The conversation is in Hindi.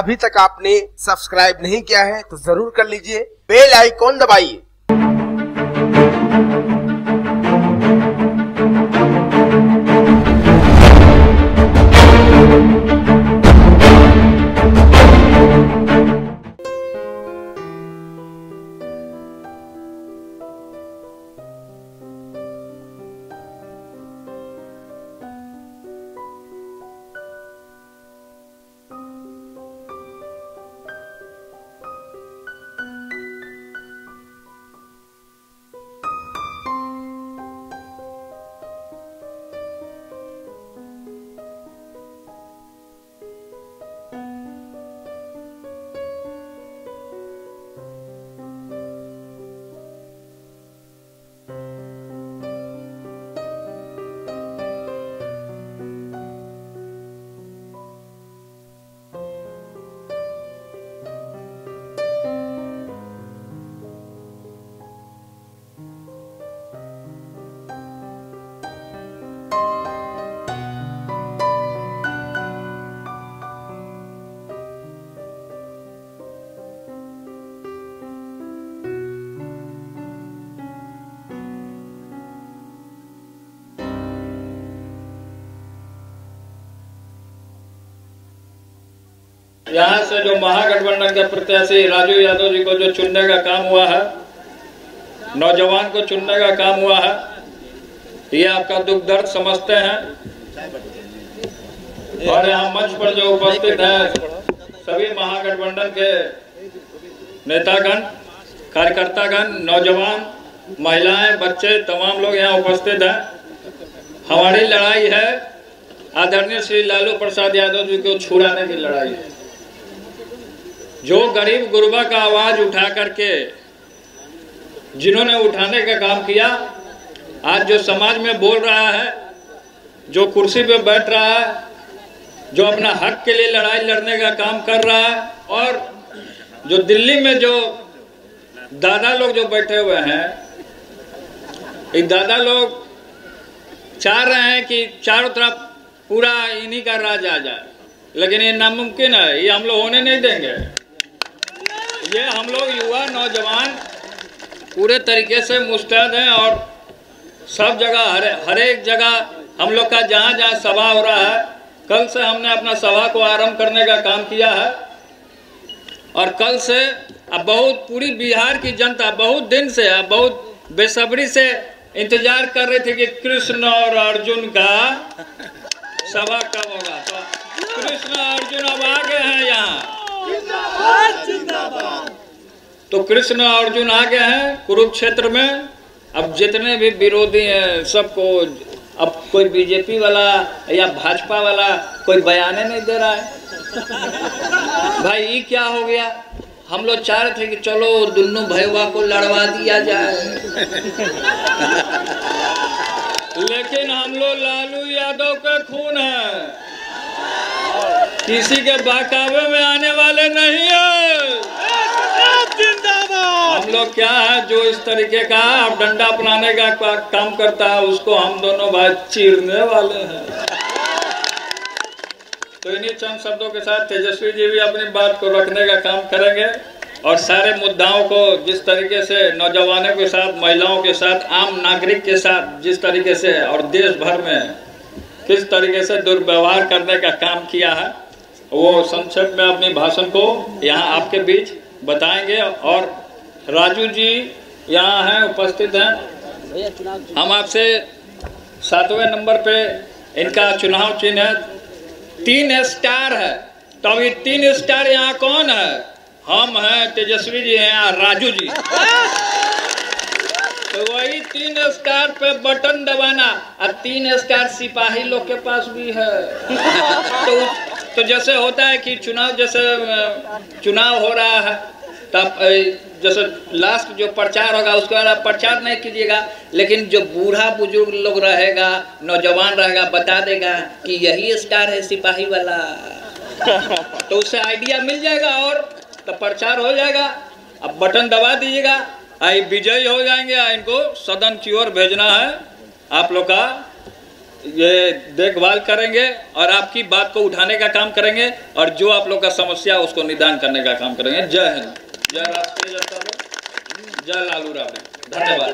अभी तक आपने सब्सक्राइब नहीं किया है तो ज़रूर कर लीजिए। बेल आइकॉन दबाइए। यहाँ से जो महागठबंधन के प्रत्याशी राजू यादव जी को जो चुनने का काम हुआ है, नौजवान को चुनने का काम हुआ है, ये आपका दुख दर्द समझते हैं। और यहाँ मंच पर जो उपस्थित है सभी महागठबंधन के नेतागण, कार्यकर्तागण, नौजवान, महिलाएँ, बच्चे, तमाम लोग यहाँ उपस्थित हैं। हमारी लड़ाई है आदरणीय श्री लालू प्रसाद यादव जी को छुड़ाने की लड़ाई है। जो गरीब गुरबा का आवाज़ उठा करके जिन्होंने उठाने का काम किया, आज जो समाज में बोल रहा है, जो कुर्सी पे बैठ रहा है, जो अपना हक के लिए लड़ाई लड़ने का काम कर रहा है, और जो दिल्ली में जो दादा लोग जो बैठे हुए हैं ये दादा लोग चाह रहे हैं कि चारों तरफ़ पूरा इन्हीं का राज आ जाए, लेकिन ये नामुमकिन है, ये हम लोग होने नहीं देंगे। ये हम लोग युवा नौजवान पूरे तरीके से मुस्तैद हैं और सब जगह, हर हर एक जगह हम लोग का जहाँ जहाँ सभा हो रहा है, कल से हमने अपना सभा को आरंभ करने का काम किया है। और कल से अब बहुत पूरी बिहार की जनता बहुत दिन से, अब बहुत बेसब्री से इंतज़ार कर रहे थे कि कृष्ण और अर्जुन का सभा कब होगा। तो कृष्ण अर्जुन अब आ गए हैं यहाँ तो कृष्ण अर्जुन आ गए हैं कुरुक्षेत्र में। अब जितने भी विरोधी हैं, सबको अब कोई बीजेपी वाला या भाजपा वाला कोई बयाने नहीं दे रहा है। भाई, ये क्या हो गया? हम लोग चाह रहे थे कि चलो दुनू भैया को लड़वा दिया जाए। लेकिन हम लोग लालू यादव का खून है। किसी के बहकावे में आने वाले नहीं है। हम लोग क्या है जो इस तरीके का डंडा अपनाने का काम करता है, उसको हम दोनों भाई चीरने वाले हैं। तो इन्हीं चंद शब्दों के साथ तेजस्वी जी भी अपनी बात को रखने का काम करेंगे और सारे मुद्दाओं को जिस तरीके से नौजवानों के साथ, महिलाओं के साथ, आम नागरिक के साथ जिस तरीके से और देश भर में किस तरीके से दुर्व्यवहार करने का काम किया है, वो संक्षेप में अपने भाषण को यहाँ आपके बीच बताएँगे और राजू जी यहाँ हैं, उपस्थित हैं। हम आपसे सातवें नंबर पे इनका चुनाव चिन्ह है। तीन स्टार है। तो अभी तीन स्टार यहाँ कौन है? हम हैं तेजस्वी जी हैं और राजू जी। तो वही तीन स्टार पे बटन दबाना। और तीन स्टार सिपाही लोग के पास भी है। तो तो जैसे होता है कि चुनाव, जैसे चुनाव हो रहा है तब जैसे लास्ट जो प्रचार होगा उसके बाद आप प्रचार नहीं कीजिएगा लेकिन जो बूढ़ा बुज़ुर्ग लोग रहेगा नौजवान रहेगा बता देगा कि यही स्टार है सिपाही वाला। तो उससे आइडिया मिल जाएगा और तो प्रचार हो जाएगा। अब बटन दबा दीजिएगा। आई विजयी हो जाएँगे। इनको सदन की ओर भेजना है। आप लोग का ये देखभाल करेंगे और आपकी बात को उठाने का काम करेंगे और जो आप लोग का समस्या उसको निदान करने का काम करेंगे। जय हिंद। जय राष्ट्रीय जनता दल जय लालू राबड़ी धन्यवाद।